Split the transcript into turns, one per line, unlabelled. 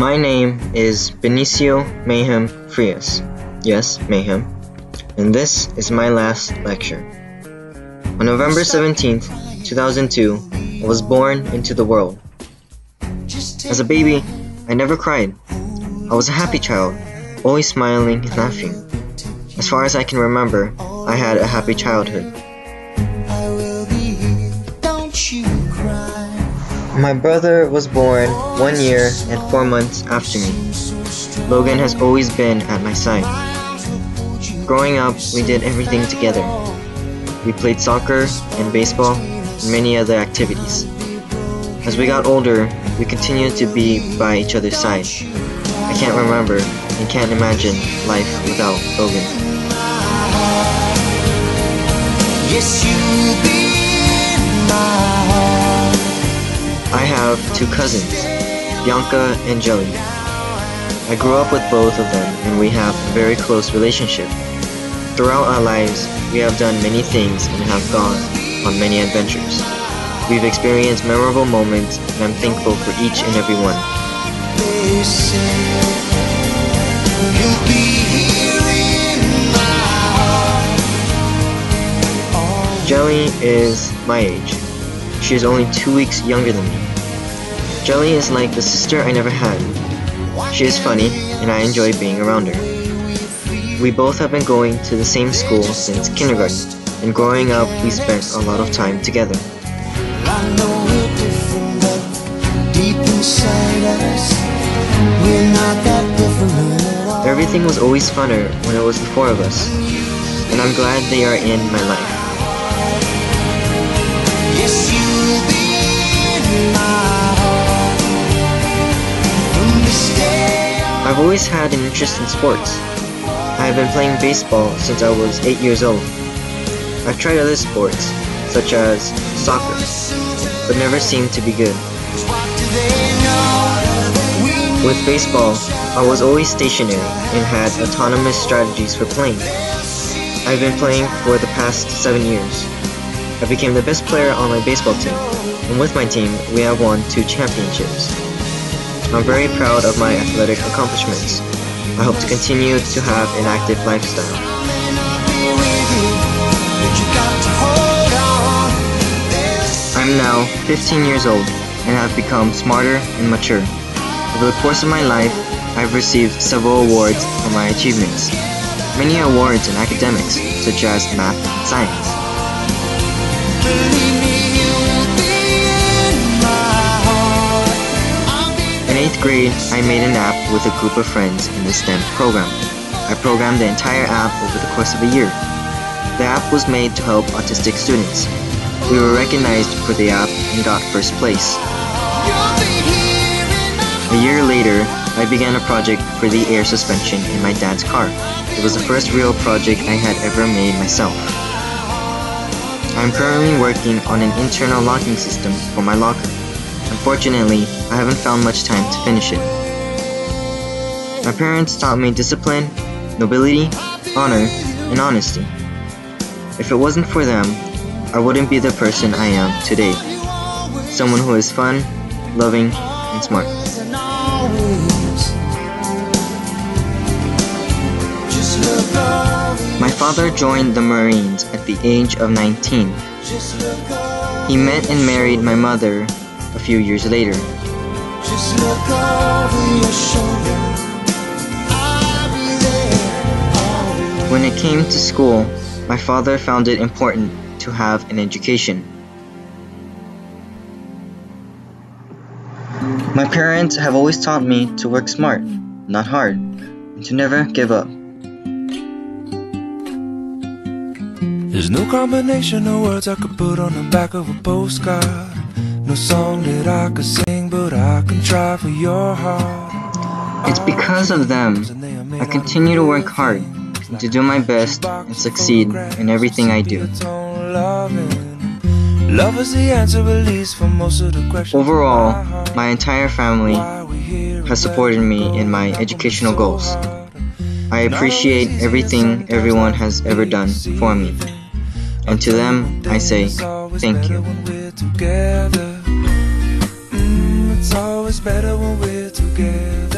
My name is Benicio Mayhem Frias. Yes, Mayhem. And this is my last lecture. On November 17th, 2002, I was born into the world. As a baby, I never cried. I was a happy child, always smiling and laughing. As far as I can remember, I had a happy childhood. My brother was born one year and four months after me. Logan has always been at my side. Growing up, we did everything together. We played soccer and baseball and many other activities. As we got older, we continued to be by each other's side. I can't remember and can't imagine life without Logan. Yes, I have two cousins, Bianca and Jelly. I grew up with both of them and we have a very close relationship. Throughout our lives, we have done many things and have gone on many adventures. We've experienced memorable moments and I'm thankful for each and every one. Jelly is my age. She is only two weeks younger than me. Jelly is like the sister I never had. She is funny, and I enjoy being around her. We both have been going to the same school since kindergarten, and growing up we spent a lot of time together. Everything was always funner when it was the four of us, and I'm glad they are in my life. I've always had an interest in sports. I have been playing baseball since I was 8 years old. I've tried other sports, such as soccer, but never seemed to be good. With baseball, I was always stationary and had autonomous strategies for playing. I've been playing for the past 7 years. I became the best player on my baseball team, and with my team, we have won two championships. I'm very proud of my athletic accomplishments. I hope to continue to have an active lifestyle. I'm now 15 years old and have become smarter and mature. Over the course of my life, I've received several awards for my achievements. Many awards in academics, such as math and science. 8th grade, I made an app with a group of friends in the STEM program. I programmed the entire app over the course of a year. The app was made to help autistic students. We were recognized for the app and got first place. A year later, I began a project for the air suspension in my dad's car. It was the first real project I had ever made myself. I'm currently working on an internal locking system for my locker. Unfortunately, I haven't found much time to finish it. My parents taught me discipline, nobility, honor, and honesty. If it wasn't for them, I wouldn't be the person I am today. Someone who is fun, loving, and smart. My father joined the Marines at the age of 19. He met and married my mother few years later. When it came to school, my father found it important to have an education. My parents have always taught me to work smart, not hard, and to never give up. There's no combination of words I could put on the back of a postcard. No song that I could sing, but I can try for your heart. It's because of them I continue to work hard and to do my best and succeed in everything I do. Overall, my entire family has supported me in my educational goals. I appreciate everything everyone has ever done for me. And to them, I say thank you together. Mm, it's always better when we're together.